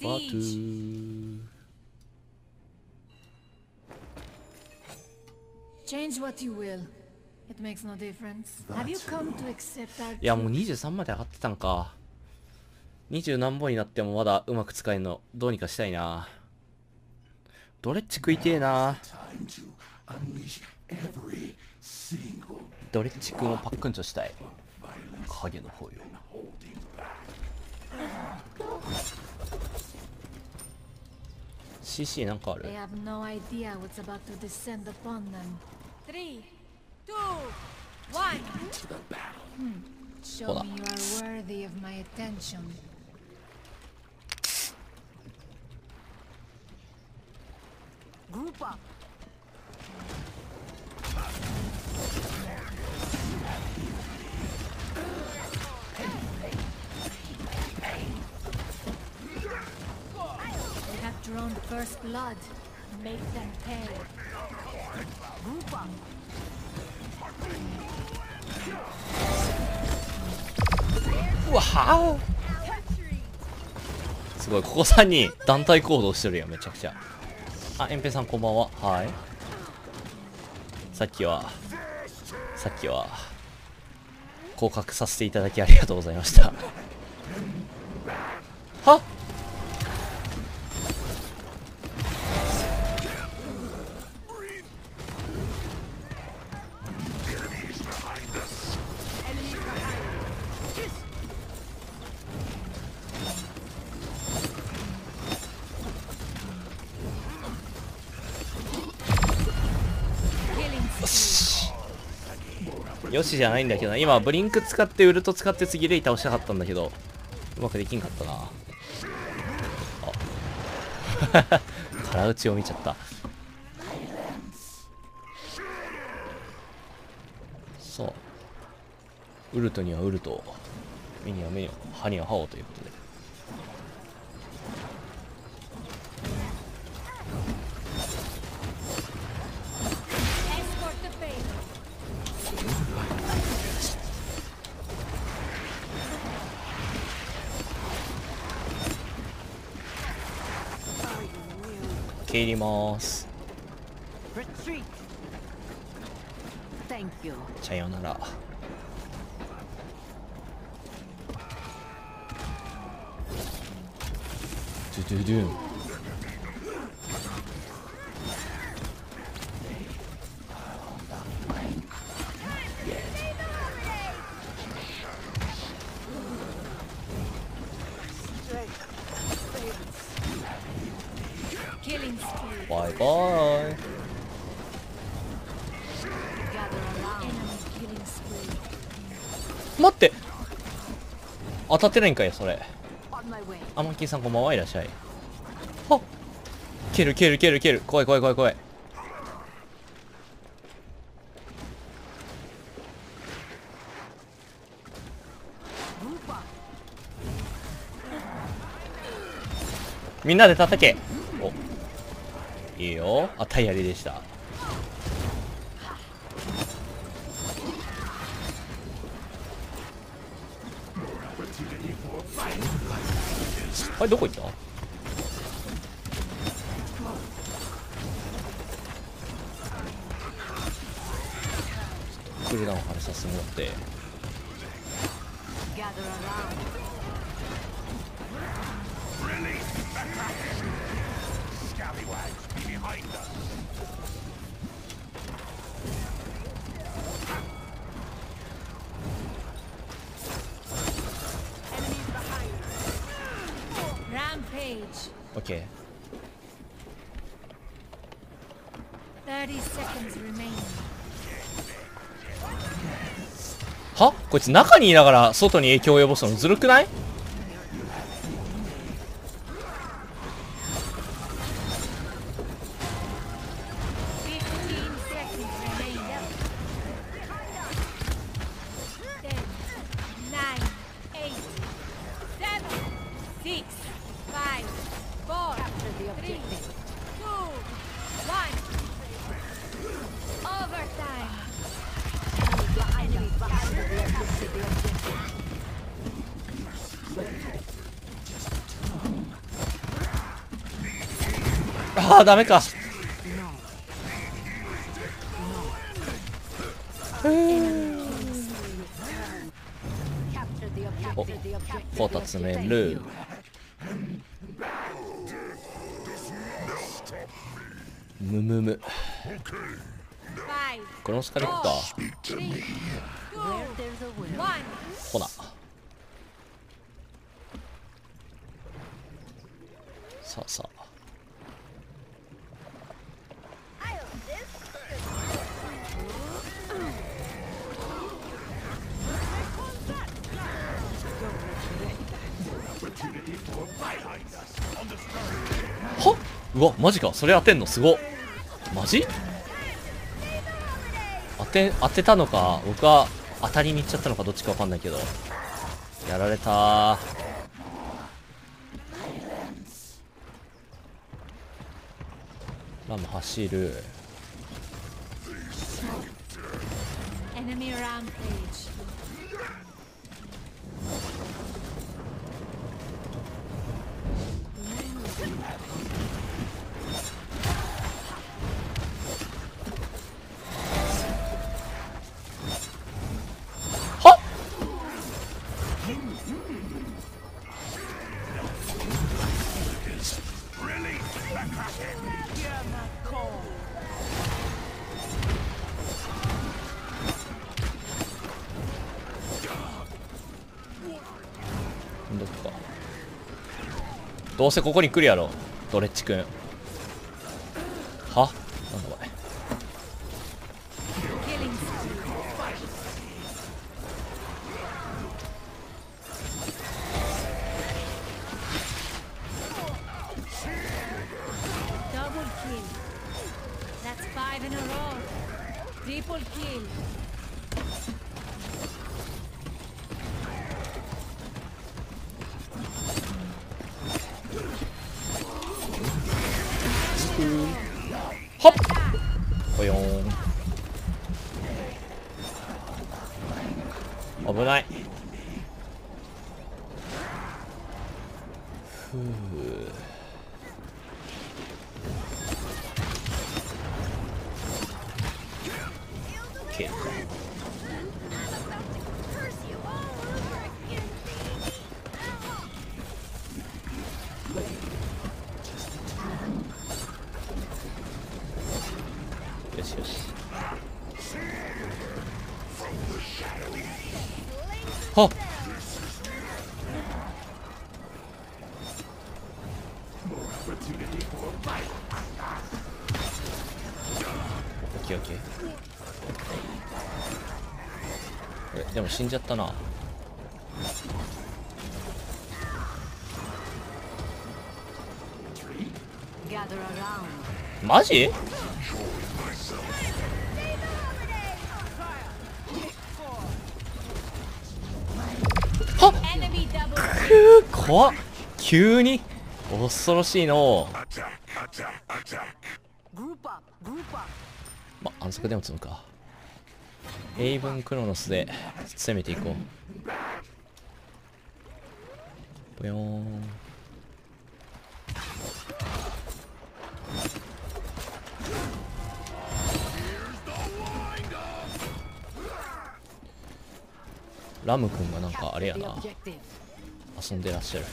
Fatu. いやもう23まで上がってたんか。二十何本になってもまだうまく使えるのどうにかしたいな。ドレッチ食いてえな。ドレッチ君をパックンチョしたい。影の方よ。CC. They have no idea what's about to descend upon them. Three, two, one. Show me you are worthy of my attention. Group up. They have drawn first blood. Make them pay. Group up. うわはすごいここ3人団体行動してるやんめちゃくちゃあエンペさんこんばんははいさっきはさっきは降格させていただきありがとうございましたはっよしじゃないんだけどな。今ブリンク使ってウルト使って次レイ倒したかったんだけどうまくできんかったな。あ。空打ちを見ちゃった。そう。ウルトにはウルト目には目を。歯には歯をということで。蹴ります.さようなら。ドゥドゥドゥ待って当たってないんかいそれ。アマンキンさんこんばんはいらっしゃいはっ。蹴る蹴る蹴る蹴る。怖い怖い怖い怖い。みんなで叩けいいよ。あタイヤリでした。あれどこ行った？クールダウン晴れさせてもらって。OK 30 seconds remaining. はこいつ中にいながら外に影響を及ぼすのずるくない six, five, four, three, two, one. Overtime. Enemies behind the objective. The objective. ああダメか.ポータ詰めるむむむクロノスカリックか three, two, Where there's a will. one. ほなさあさあ。はっ！うわマジか。それ当てんの？すごっ。マジ？当て当てたのか？僕は当たりに行っちゃったのかどっちかわかんないけど。やられたー。ラム走る。Enemy rampage. どっか。どうせここに来るやろドレッチくん OK よしよしはっオッケーオッケーえでも死んじゃったな。マジ？はっ！こわっ。急に？恐ろしいのまあ安息でも積むか。エイブンクロノスで攻めていこう。ぽよーん。ラム君がなんかあれやな。遊んでらっしゃる。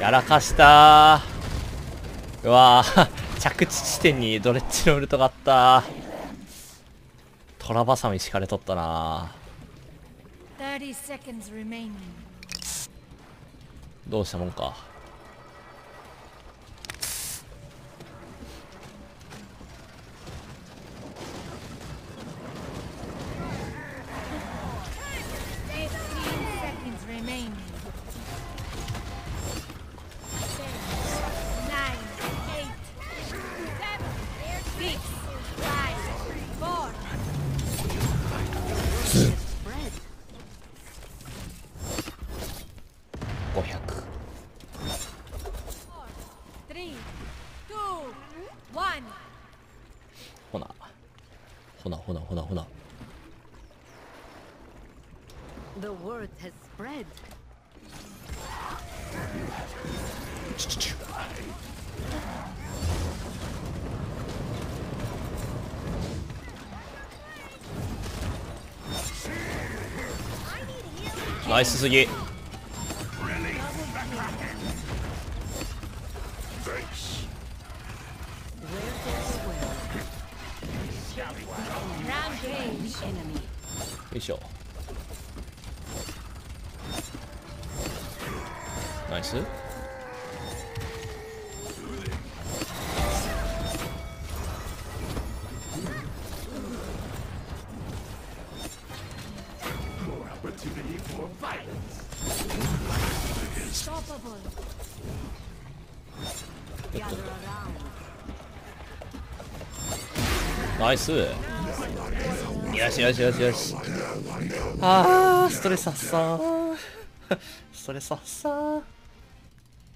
やらかしたー。うわー 着地地点にドレッジのウルトがあった。トラバサミ敷かれとったな。30 seconds remaining. どうしたもんかナイスすぎ。よしよしよしあーストレス発散ストレス発散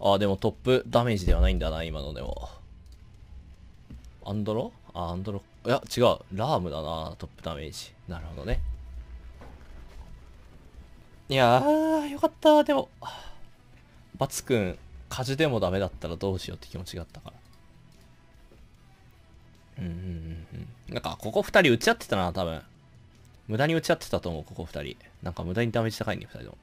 あーでもトップダメージではないんだな今のでもアンドロ？あアンドロいや違うラームだなトップダメージなるほどねいやーよかったでもバツくんカジでもダメだったらどうしようって気持ちがあったからうんうんうんうん。なんか、ここ二人打ち合ってたな、多分。無駄に打ち合ってたと思う、ここ二人。なんか無駄にダメージ高いね、二人とも。